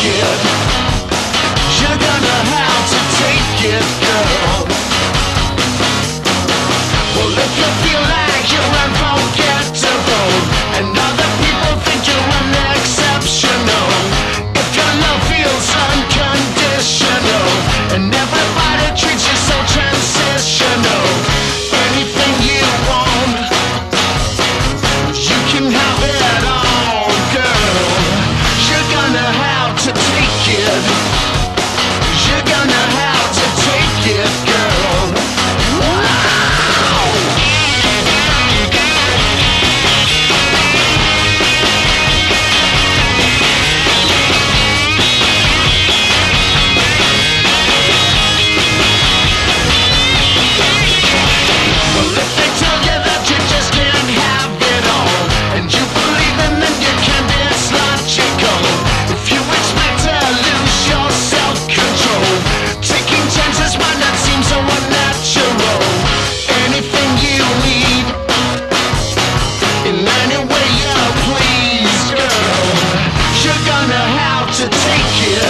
shit. To take it